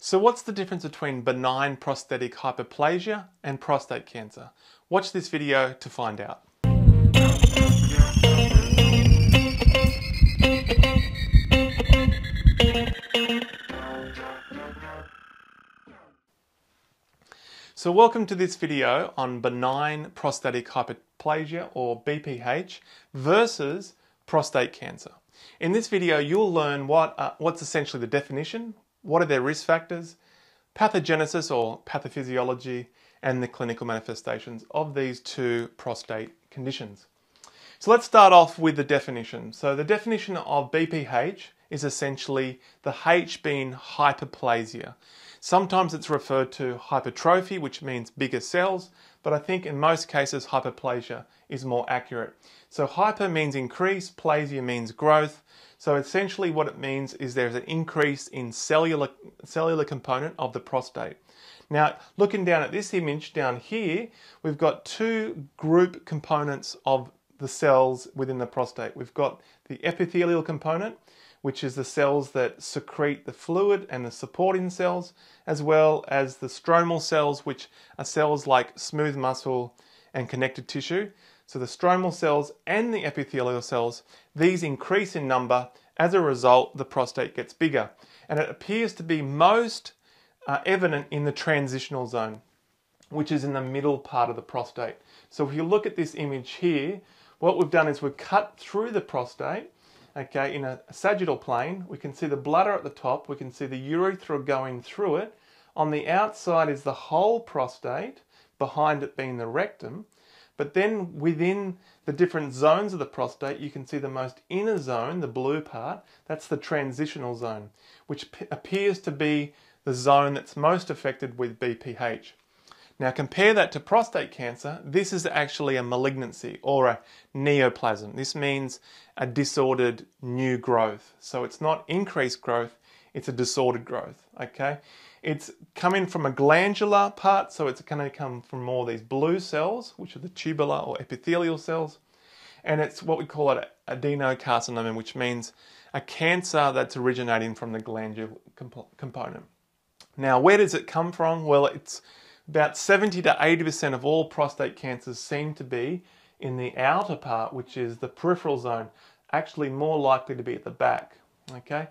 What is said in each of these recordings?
So what's the difference between benign prostatic hyperplasia and prostate cancer? Watch this video to find out. So welcome to this video on benign prostatic hyperplasia or BPH versus prostate cancer. In this video you'll learn what, uh, what's essentially the definition, what are their risk factors, pathogenesis or pathophysiology, and the clinical manifestations of these two prostate conditions. So let's start off with the definition. So the definition of BPH is essentially the H being hyperplasia. Sometimes it's referred to hypertrophy, which means bigger cells, but I think in most cases hyperplasia is more accurate. So hyper means increase, plasia means growth. So essentially what it means is there's an increase in cellular, cellular component of the prostate. Now, looking down at this image down here, we've got two group components of the cells within the prostate. We've got the epithelial component, which is the cells that secrete the fluid and the supporting cells, as well as the stromal cells, which are cells like smooth muscle and connective tissue. So the stromal cells and the epithelial cells, these increase in number. As a result, the prostate gets bigger. And it appears to be most uh, evident in the transitional zone, which is in the middle part of the prostate. So if you look at this image here, what we've done is we've cut through the prostate, okay, in a sagittal plane. We can see the bladder at the top, we can see the urethra going through it. On the outside is the whole prostate, behind it being the rectum. But then within the different zones of the prostate, you can see the most inner zone, the blue part, that's the transitional zone, which appears to be the zone that's most affected with BPH. Now compare that to prostate cancer. This is actually a malignancy or a neoplasm. This means a disordered new growth. So it's not increased growth, it's a disordered growth, okay? It's coming from a glandular part, so it's going to come from more these blue cells, which are the tubular or epithelial cells. And it's what we call it adenocarcinoma, which means a cancer that's originating from the glandular comp- component. Now, where does it come from? Well, it's about 70 to 80% of all prostate cancers seem to be in the outer part, which is the peripheral zone, actually more likely to be at the back. Okay,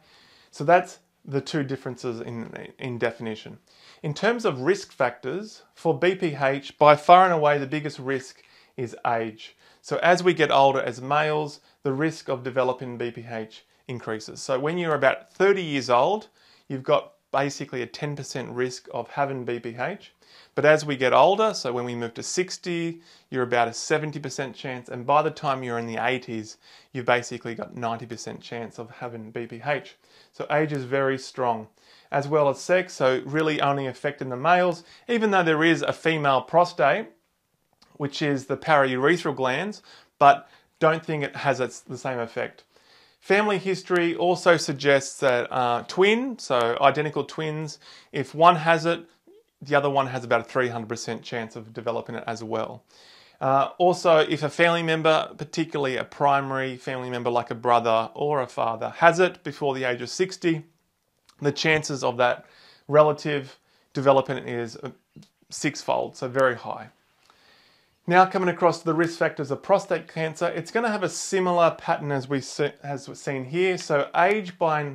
so that's the two differences in, in definition. In terms of risk factors, for BPH, by far and away the biggest risk is age. So as we get older as males, the risk of developing BPH increases. So when you're about 30 years old, you've got basically a 10% risk of having BPH. But as we get older, so when we move to 60, you're about a 70% chance, and by the time you're in the 80s, you've basically got 90% chance of having BPH. So age is very strong. As well as sex, so really only affecting the males, even though there is a female prostate, which is the paraurethral glands, but don't think it has the same effect. Family history also suggests that uh, twin, so identical twins, if one has it, the other one has about a 300% chance of developing it as well. Uh, also, if a family member, particularly a primary family member like a brother or a father, has it before the age of 60, the chances of that relative developing it is uh, sixfold, so very high. Now coming across the risk factors of prostate cancer, it's going to have a similar pattern as we as we've seen here. So age by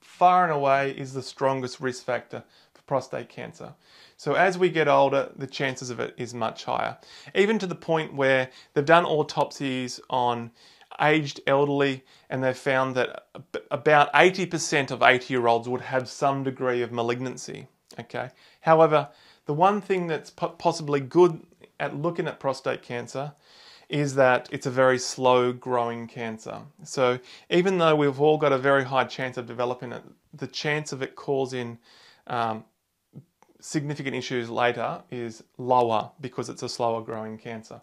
far and away is the strongest risk factor prostate cancer. So as we get older, the chances of it is much higher. Even to the point where they've done autopsies on aged elderly and they've found that about 80% of 80 year olds would have some degree of malignancy. Okay. However, the one thing that's possibly good at looking at prostate cancer is that it's a very slow growing cancer. So even though we've all got a very high chance of developing it, the chance of it causing um, significant issues later is lower because it's a slower growing cancer.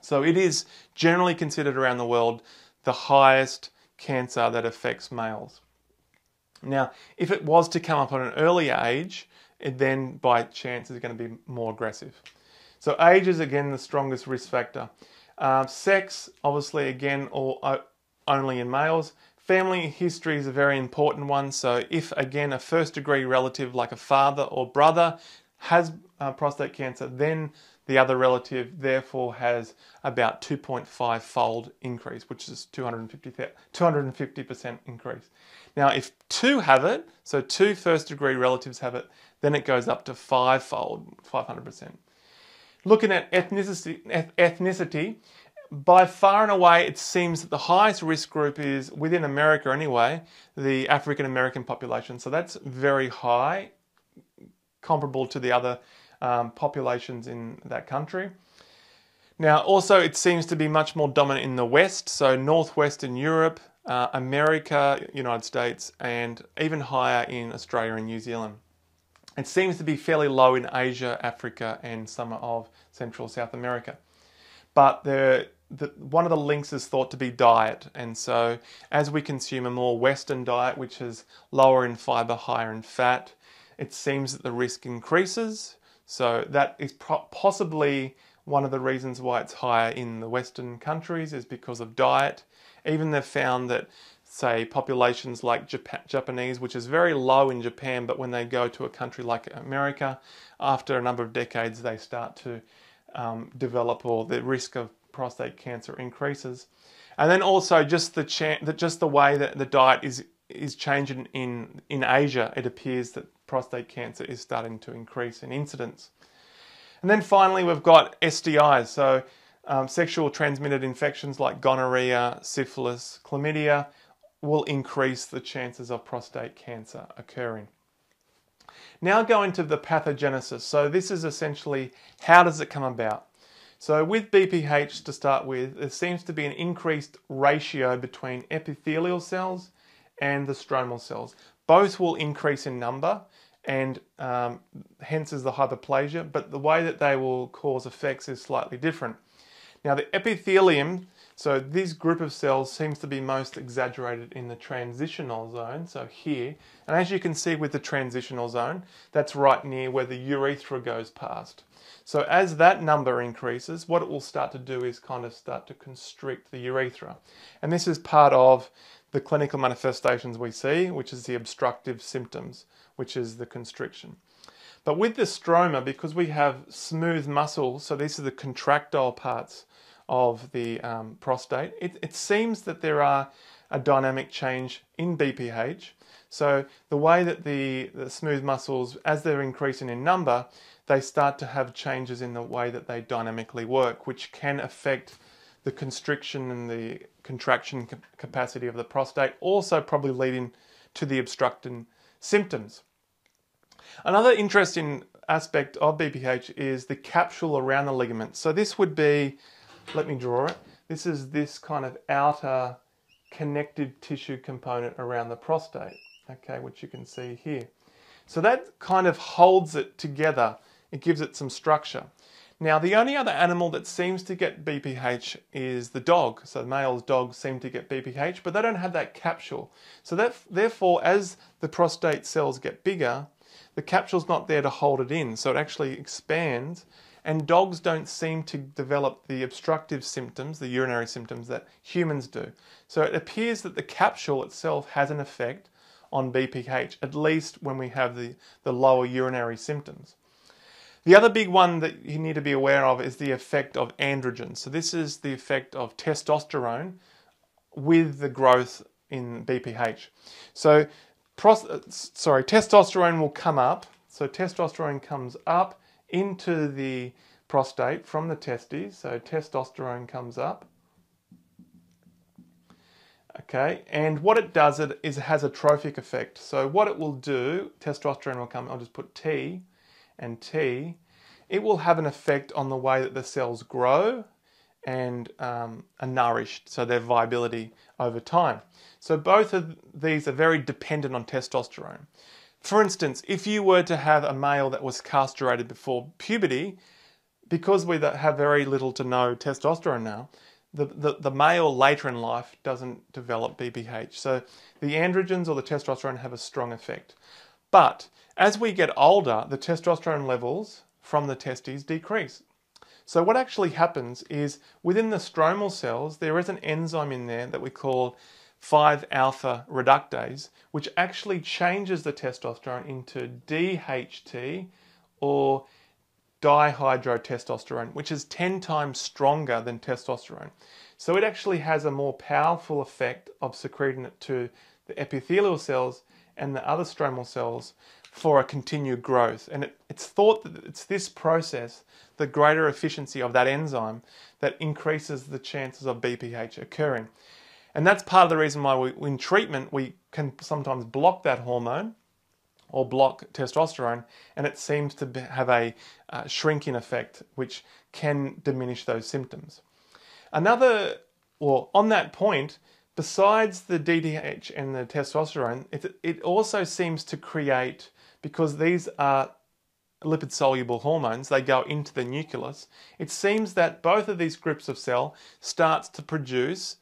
So it is generally considered around the world the highest cancer that affects males. Now, if it was to come up at an early age, it then by chance is going to be more aggressive. So age is again the strongest risk factor. Uh, sex, obviously, again, or uh, only in males. Family history is a very important one. So, if again a first degree relative like a father or brother has uh, prostate cancer, then the other relative therefore has about 2.5 fold increase, which is 250, 250% increase. Now, if two have it, so two first degree relatives have it, then it goes up to five fold, 500%. Looking at ethnicity, ethnicity, by far and away, it seems that the highest risk group is within America anyway, the African American population. So that's very high, comparable to the other um, populations in that country. Now, also, it seems to be much more dominant in the West, so Northwestern Europe, uh, America, United States, and even higher in Australia and New Zealand. It seems to be fairly low in Asia, Africa, and some of Central South America. But the, one of the links is thought to be diet, and so as we consume a more Western diet, which is lower in fiber, higher in fat, it seems that the risk increases. So that is possibly one of the reasons why it's higher in the Western countries is because of diet. Even they've found that, say, populations like Jap- Japanese, which is very low in Japan, but when they go to a country like America, after a number of decades, they start to um, develop or the risk of prostate cancer increases. And then also just the cha- just the way that the diet is is changing in in Asia. It appears that prostate cancer is starting to increase in incidence. And then finally, we've got STIs, so um, sexual transmitted infections like gonorrhea, syphilis, chlamydia will increase the chances of prostate cancer occurring. Now go into the pathogenesis. So this is essentially how does it come about? So with BPH to start with, there seems to be an increased ratio between epithelial cells and the stromal cells. Both will increase in number and um, hence is the hyperplasia, but the way that they will cause effects is slightly different. Now the epithelium, so this group of cells seems to be most exaggerated in the transitional zone, so here, and as you can see with the transitional zone, that's right near where the urethra goes past. So as that number increases, what it will start to do is kind of start to constrict the urethra. And this is part of the clinical manifestations we see, which is the obstructive symptoms, which is the constriction. But with the stroma, because we have smooth muscles, so these are the contractile parts of the um, prostate, it, it seems that there are a dynamic change in BPH. So the way that the, the smooth muscles, as they're increasing in number, they start to have changes in the way that they dynamically work, which can affect the constriction and the contraction capacity of the prostate, also probably leading to the obstructing symptoms. Another interesting aspect of BPH is the capsule around the ligament. So this would be, let me draw it. This is this kind of outer connective tissue component around the prostate, okay, which you can see here. So that kind of holds it together. It gives it some structure. Now, the only other animal that seems to get BPH is the dog. So males, dogs seem to get BPH, but they don't have that capsule. So that, therefore, as the prostate cells get bigger, the capsule's not there to hold it in, so it actually expands. And dogs don't seem to develop the obstructive symptoms, the urinary symptoms that humans do. So it appears that the capsule itself has an effect on BPH, at least when we have the, the lower urinary symptoms. The other big one that you need to be aware of is the effect of androgens. So this is the effect of testosterone with the growth in BPH. So, sorry, testosterone will come up. So testosterone comes up into the prostate from the testes. So testosterone comes up. Okay, and what it does it is it has a trophic effect. So what it will do, testosterone will come. I'll just put T and T, it will have an effect on the way that the cells grow and um, are nourished, so their viability over time. So both of these are very dependent on testosterone. For instance, if you were to have a male that was castrated before puberty, because we have very little to no testosterone now, the, the, the male later in life doesn't develop BPH. So the androgens or the testosterone have a strong effect. But as we get older, the testosterone levels from the testes decrease. So what actually happens is within the stromal cells, there is an enzyme in there that we call 5 alpha reductase, which actually changes the testosterone into DHT or dihydrotestosterone, which is 10 times stronger than testosterone. So it actually has a more powerful effect of secreting it to the epithelial cells and the other stromal cells for a continued growth. And it, it's thought that it's this process, the greater efficiency of that enzyme, that increases the chances of BPH occurring. And that's part of the reason why we, in treatment we can sometimes block that hormone or block testosterone, and it seems to have a uh, shrinking effect which can diminish those symptoms. Another, well, on that point, besides the DDH and the testosterone, it, it also seems to create, because these are lipid soluble hormones, they go into the nucleus, it seems that both of these groups of cell starts to produce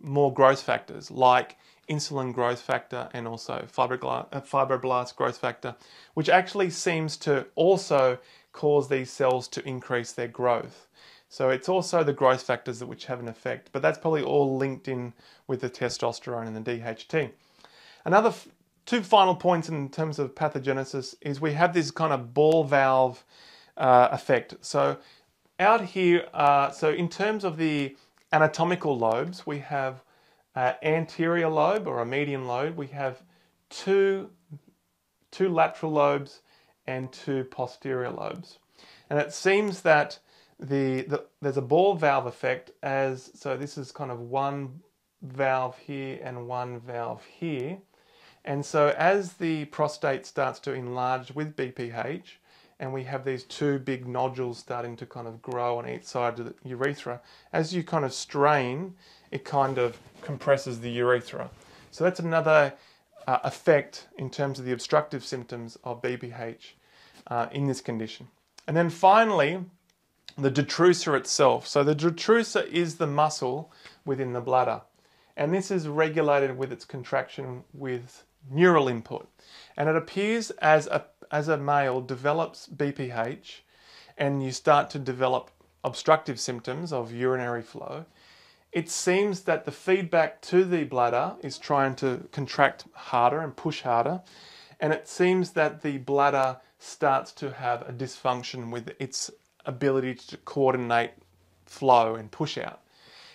more growth factors like insulin growth factor and also fibroblast, uh, growth factor, which actually seems to also cause these cells to increase their growth. So it's also the growth factors that which have an effect, but that's probably all linked in with the testosterone and the DHT. Another two final points in terms of pathogenesis is we have this kind of ball valve uh, effect. So out here, uh, so in terms of the anatomical lobes, we have uh, anterior lobe or a median lobe, we have two, two lateral lobes and two posterior lobes. And it seems that the, the, there's a ball valve effect as so this is kind of one valve here and one valve here. And so as the prostate starts to enlarge with BPH and we have these two big nodules starting to kind of grow on each side of the urethra as you kind of strain it kind of compresses the urethra so that's another uh, effect in terms of the obstructive symptoms of BPH uh, in this condition and then finally the detrusor itself. So the detrusor is the muscle within the bladder. And this is regulated with its contraction with neural input. And it appears as a, as a male develops BPH and you start to develop obstructive symptoms of urinary flow, it seems that the feedback to the bladder is trying to contract harder and push harder. And it seems that the bladder starts to have a dysfunction with its ability to coordinate flow and push out.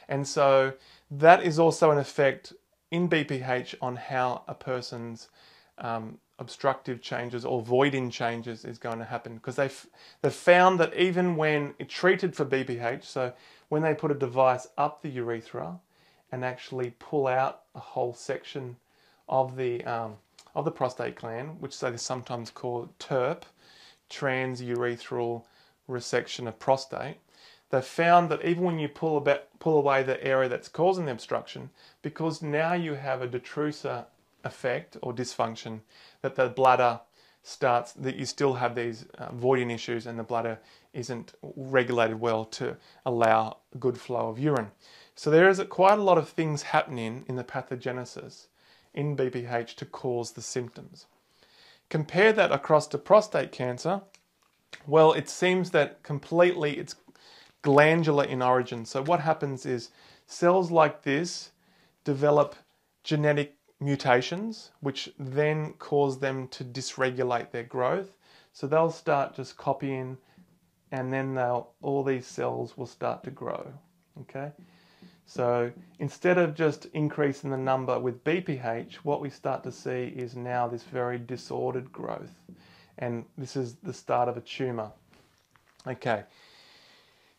And so that is also an effect in BPH on how a person's um, obstructive changes or voiding changes is going to happen because they've, they've found that even when treated for BPH, so when they put a device up the urethra and actually pull out a whole section of the um, of the prostate gland, which they sometimes call TURP, transurethral resection of prostate, they found that even when you pull, about, pull away the area that's causing the obstruction, because now you have a detrusor effect or dysfunction, that the bladder starts, that you still have these uh, voiding issues and the bladder isn't regulated well to allow good flow of urine. So there is quite a lot of things happening in the pathogenesis in BPH to cause the symptoms. Compare that across to prostate cancer, well, it seems that completely it's glandular in origin. So what happens is cells like this develop genetic mutations, which then cause them to dysregulate their growth. So they'll start just copying, and then they'll all these cells will start to grow. Okay. So instead of just increasing the number with BPH, what we start to see is now this very disordered growth and this is the start of a tumor. Okay,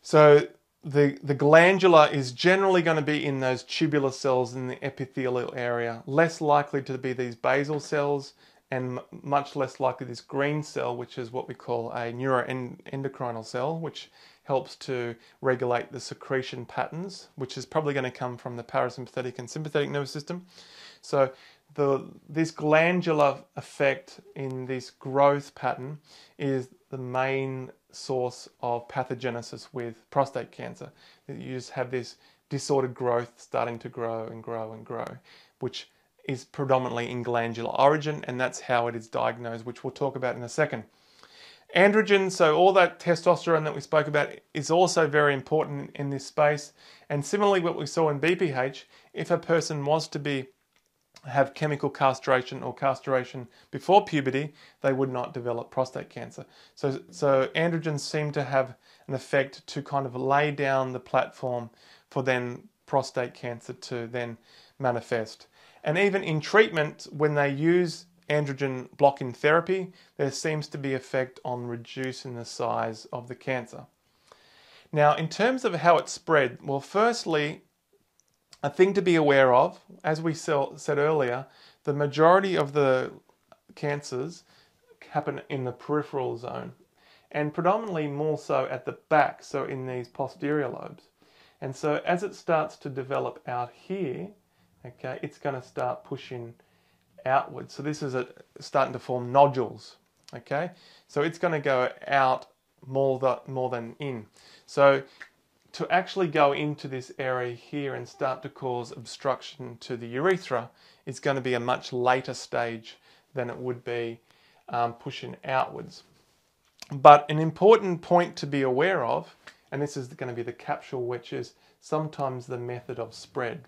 so the, the glandula is generally going to be in those tubular cells in the epithelial area, less likely to be these basal cells, and much less likely this green cell, which is what we call a neuroendocrinal cell, which helps to regulate the secretion patterns, which is probably going to come from the parasympathetic and sympathetic nervous system. So the, this glandular effect in this growth pattern is the main source of pathogenesis with prostate cancer. You just have this disordered growth starting to grow and grow and grow, which is predominantly in glandular origin, and that's how it is diagnosed, which we'll talk about in a second. Androgen, so all that testosterone that we spoke about is also very important in this space. And similarly, what we saw in BPH, if a person was to be have chemical castration or castration before puberty, they would not develop prostate cancer. So, so androgens seem to have an effect to kind of lay down the platform for then prostate cancer to then manifest. And even in treatment, when they use androgen blocking therapy, there seems to be effect on reducing the size of the cancer. Now, in terms of how it spread, well, firstly, a thing to be aware of, as we said earlier, the majority of the cancers happen in the peripheral zone and predominantly more so at the back, so in these posterior lobes. And so as it starts to develop out here, okay, it's going to start pushing outwards. So this is a, starting to form nodules, okay? So it's going to go out more, the, more than in. So to actually go into this area here and start to cause obstruction to the urethra is going to be a much later stage than it would be um, pushing outwards. But an important point to be aware of, and this is going to be the capsule, which is sometimes the method of spread.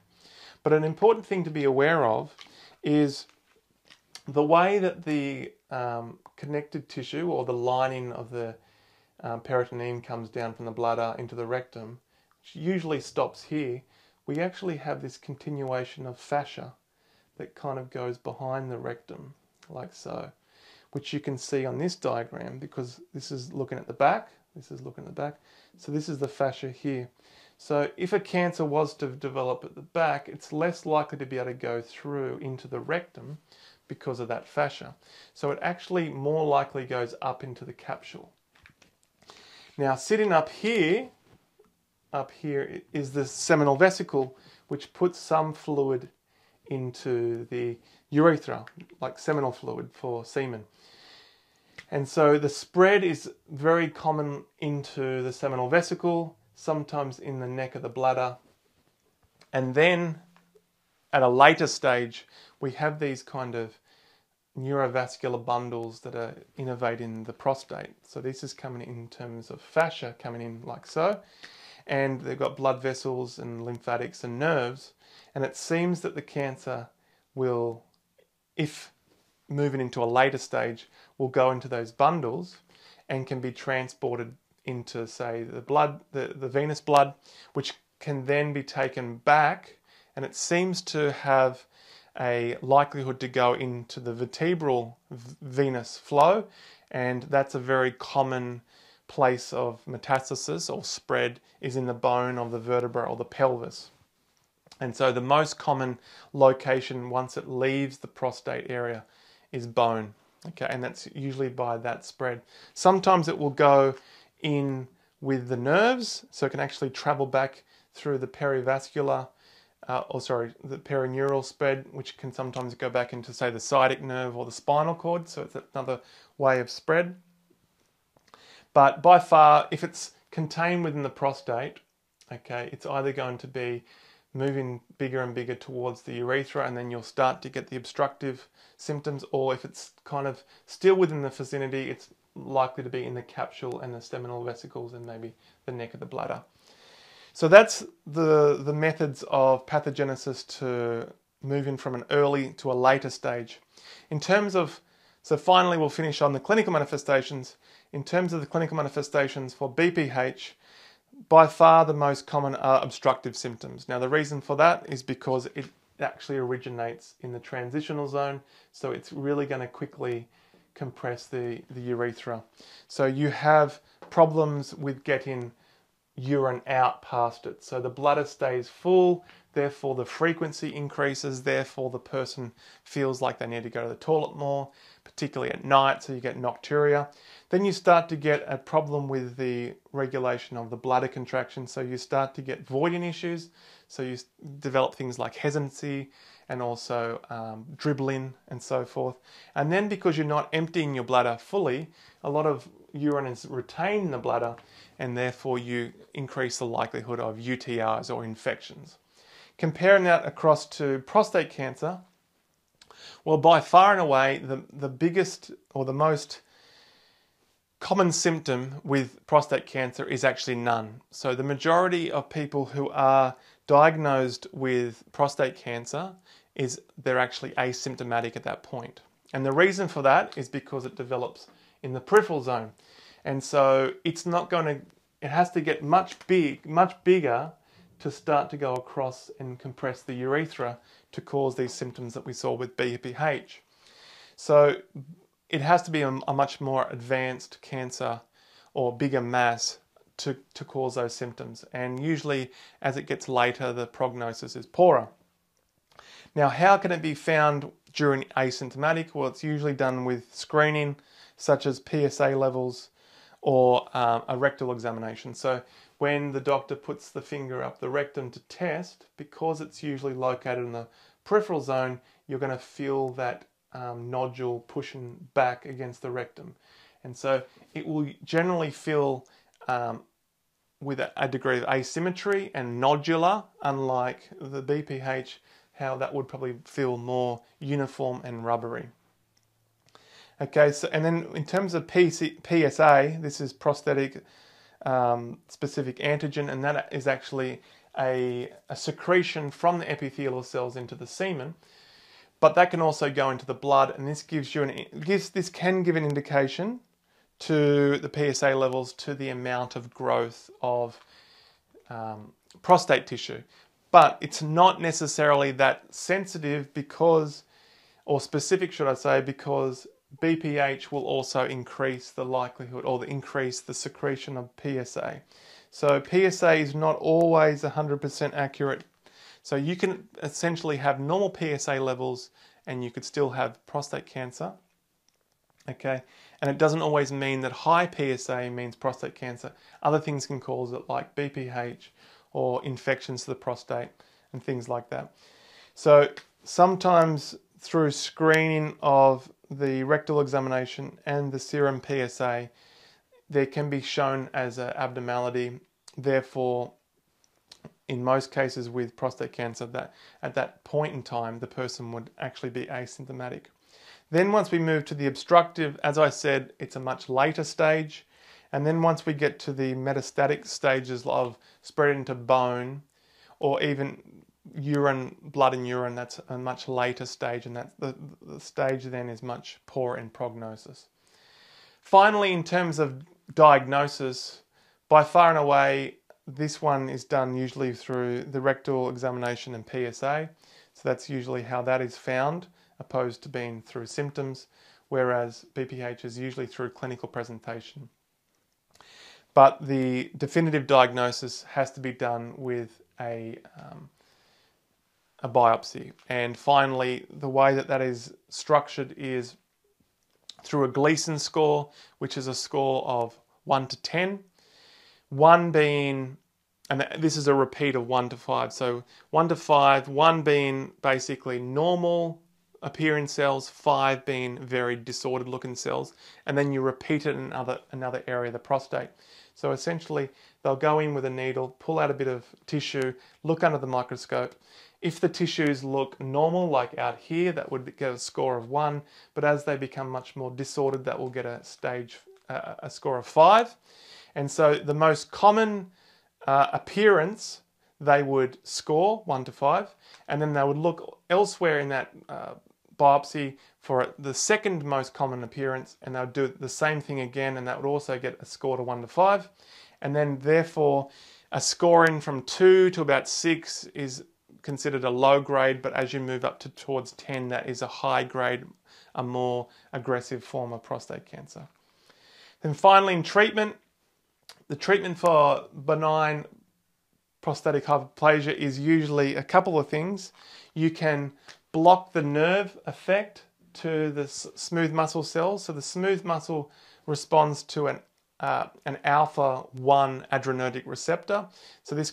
But an important thing to be aware of is the way that the um, connected tissue or the lining of the um, peritoneum comes down from the bladder into the rectum, which usually stops here, we actually have this continuation of fascia that kind of goes behind the rectum, like so, which you can see on this diagram because this is looking at the back, this is looking at the back, so this is the fascia here. So if a cancer was to develop at the back, it's less likely to be able to go through into the rectum because of that fascia. So it actually more likely goes up into the capsule. Now sitting up here, up here is the seminal vesicle, which puts some fluid into the urethra, like seminal fluid for semen. And so the spread is very common into the seminal vesicle, sometimes in the neck of the bladder. And then at a later stage, we have these kind of neurovascular bundles that are innervating the prostate. So this is coming in terms of fascia coming in like so. And they've got blood vessels and lymphatics and nerves. And it seems that the cancer will, if moving into a later stage, will go into those bundles and can be transported into, say, the blood, the, the venous blood, which can then be taken back. And it seems to have a likelihood to go into the vertebral venous flow, and that's a very common place of metastasis or spread is in the bone of the vertebra or the pelvis. And so the most common location once it leaves the prostate area is bone. Okay, and that's usually by that spread. Sometimes it will go in with the nerves, so it can actually travel back through the perivascular uh, or sorry, the perineural spread, which can sometimes go back into, say, the sciatic nerve or the spinal cord. So it's another way of spread. But by far, if it's contained within the prostate, okay, it's either going to be moving bigger and bigger towards the urethra, and then you'll start to get the obstructive symptoms, or if it's kind of still within the vicinity, it's likely to be in the capsule and the seminal vesicles and maybe the neck of the bladder. So that's the, the methods of pathogenesis to moving from an early to a later stage. In terms of, so finally we'll finish on the clinical manifestations. In terms of the clinical manifestations for BPH, by far the most common are obstructive symptoms. Now the reason for that is because it actually originates in the transitional zone, so it's really going to quickly compress the, the urethra. So you have problems with getting urine out past it. So the bladder stays full, therefore the frequency increases, therefore the person feels like they need to go to the toilet more, particularly at night, so you get nocturia. Then you start to get a problem with the regulation of the bladder contraction, so you start to get voiding issues, so you develop things like hesitancy and also um, dribbling and so forth. And then because you're not emptying your bladder fully, a lot of urine is retained in the bladder and therefore you increase the likelihood of UTIs or infections. Comparing that across to prostate cancer, well, by far and away, the, the biggest or the most common symptom with prostate cancer is actually none. So, the majority of people who are diagnosed with prostate cancer is they're actually asymptomatic at that point. And the reason for that is because it develops in the peripheral zone. And so it's not going to, it has to get much big, much bigger to start to go across and compress the urethra to cause these symptoms that we saw with BPH. So it has to be a, a much more advanced cancer or bigger mass to, to cause those symptoms. And usually, as it gets later, the prognosis is poorer. Now, how can it be found during asymptomatic? Well, it's usually done with screening, such as PSA levels or um, a rectal examination. So, when the doctor puts the finger up the rectum to test, because it's usually located in the peripheral zone, you're going to feel that um, nodule pushing back against the rectum. And so it will generally feel um, with a, a, degree of asymmetry and nodular, unlike the BPH, how that would probably feel more uniform and rubbery. Okay, so and then in terms of PC, PSA, this is prostatic um, specific antigen, and that is actually a, a secretion from the epithelial cells into the semen but that can also go into the blood and this gives you an gives this can give an indication to the PSA levels to the amount of growth of um, prostate tissue. But it's not necessarily that sensitive because or specific should I say because BPH will also increase the likelihood or increase the secretion of PSA so PSA is not always 100% accurate so you can essentially have normal PSA levels and you could still have prostate cancer. Okay, and it doesn't always mean that high PSA means prostate cancer. Other things can cause it, like BPH or infections to the prostate and things like that. So sometimes through screening of the rectal examination and the serum PSA, there can be shown as an abnormality. Therefore, in most cases with prostate cancer that at that point in time the person would actually be asymptomatic. Then once we move to the obstructive, as I said, it's a much later stage. And then once we get to the metastatic stages of spread into bone or even urine, blood and urine, that's a much later stage and that the, the stage then is much poorer in prognosis. Finally, in terms of diagnosis, by far and away, this one is done usually through the rectal examination and PSA. So that's usually how that is found, opposed to being through symptoms, whereas BPH is usually through clinical presentation. But the definitive diagnosis has to be done with a, um, a biopsy. And finally, the way that that is structured is through a Gleason score, which is a score of 1 to 10 one being, and this is a repeat of one to five. So one to five, one being basically normal appearing cells, five being very disordered looking cells, and then you repeat it in another, another area, of the prostate. So essentially, they'll go in with a needle, pull out a bit of tissue, look under the microscope. If the tissues look normal, like out here, that would get a score of one, but as they become much more disordered, that will get a stage, uh, a score of five. And so the most common uh, appearance they would score one to five, and then they would look elsewhere in that uh, biopsy for the second most common appearance, and they would do the same thing again, and that would also get a score to one to five. And then, therefore, a scoring from two to about six is considered a low grade, but as you move up to towards 10, that is a high grade, a more aggressive form of prostate cancer. Then finally, in treatment, the treatment for benign prostatic hyperplasia is usually a couple of things. You can block the nerve effect to the smooth muscle cells. So the smooth muscle responds to an uh, an alpha 1 adrenergic receptor. So this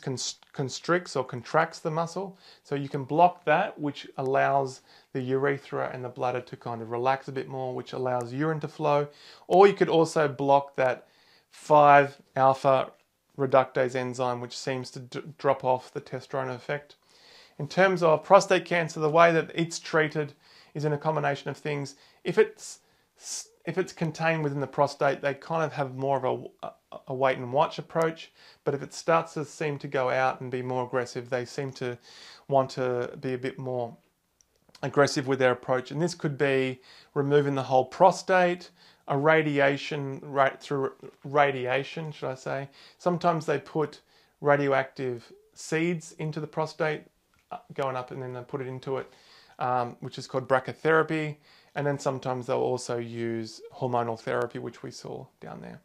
constricts or contracts the muscle. So you can block that, which allows the urethra and the bladder to kind of relax a bit more, which allows urine to flow. Or you could also block that 5 alpha reductase enzyme, which seems to drop off the testosterone effect. In terms of prostate cancer, the way that it's treated is in a combination of things. If it's if it's contained within the prostate, they kind of have more of a, a wait and watch approach. But if it starts to seem to go out and be more aggressive, they seem to want to be a bit more aggressive with their approach, and this could be removing the whole prostate, a radiation right through radiation, should I say? Sometimes they put radioactive seeds into the prostate, uh, going up, and then they put it into it, um, which is called brachytherapy. And then sometimes they'll also use hormonal therapy, which we saw down there.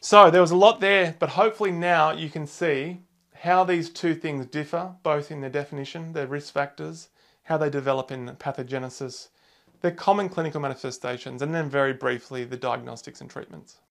So there was a lot there, but hopefully now you can see how these two things differ, both in their definition, their risk factors, how they develop in pathogenesis, their common clinical manifestations, and then very briefly the diagnostics and treatments.